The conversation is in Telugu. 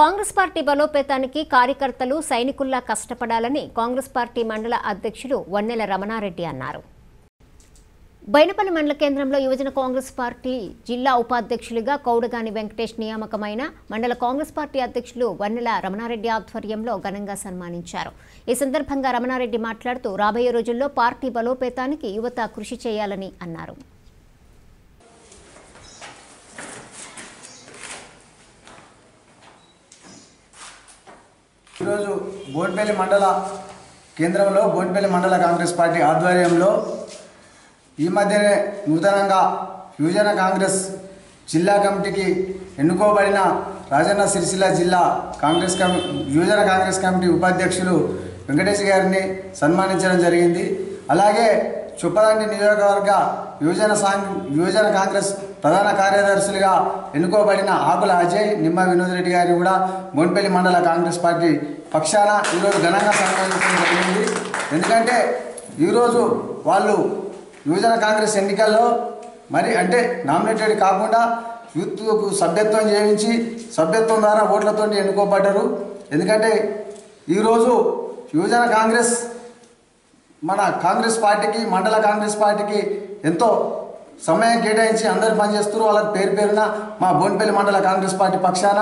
కాంగ్రెస్ పార్టీ బలోపేతానికి కార్యకర్తలు సైనికుల్లా కష్టపడాలని కాంగ్రెస్ పార్టీ మండల అధ్యక్షుడు వన్నెల రమణారెడ్డి అన్నారు. బైనపల్లి మండల కేంద్రంలో యువజన కాంగ్రెస్ పార్టీ జిల్లా ఉపాధ్యక్షులుగా కౌడగాని వెంకటేష్ నియామకమైన మండల కాంగ్రెస్ పార్టీ అధ్యక్షులు వన్నెల రమణారెడ్డి ఆధ్వర్యంలో ఘనంగా సన్మానించారు. ఈ సందర్భంగా రమణారెడ్డి మాట్లాడుతూ రాబోయే రోజుల్లో పార్టీ బలోపేతానికి యువత కృషి చేయాలని అన్నారు. ఈరోజు బోన్పల్లి మండల కేంద్రంలో బోన్పల్లి మండల కాంగ్రెస్ పార్టీ ఆధ్వర్యంలో ఈ మధ్యనే నూతనంగా యువజన కాంగ్రెస్ జిల్లా కమిటీకి ఎన్నుకోబడిన రాజన్న సిరిసిల్ల జిల్లా కాంగ్రెస్ కమి యువజన కాంగ్రెస్ కమిటీ ఉపాధ్యక్షులు వెంకటేష్ గారిని సన్మానించడం జరిగింది. అలాగే చుప్పదండి నియోజకవర్గ యువజన సాంగ్ యువజన కాంగ్రెస్ ప్రధాన కార్యదర్శులుగా ఎన్నుకోబడిన ఆకుల అజయ్ నిమ్మ వినోద్ రెడ్డి గారిని కూడా మొన్పల్లి మండల కాంగ్రెస్ పార్టీ పక్షాన ఈరోజు ఘనంగా సన్మానించడం జరిగింది. ఎందుకంటే ఈరోజు వాళ్ళు యువజన కాంగ్రెస్ ఎన్నికల్లో మరి అంటే నామినేటెడ్ కాకుండా యూత్కు సభ్యత్వం చేయించి సభ్యత్వం ద్వారా ఓట్లతో ఎన్నుకోబడ్డారు. ఎందుకంటే ఈరోజు యువజన కాంగ్రెస్ మన కాంగ్రెస్ పార్టీకి మండల కాంగ్రెస్ పార్టీకి ఎంతో సమయం కేటాయించి అందరు పనిచేస్తారు వాళ్ళకి పేరు పేరున మా బోన్పల్లి మండల కాంగ్రెస్ పార్టీ పక్షాన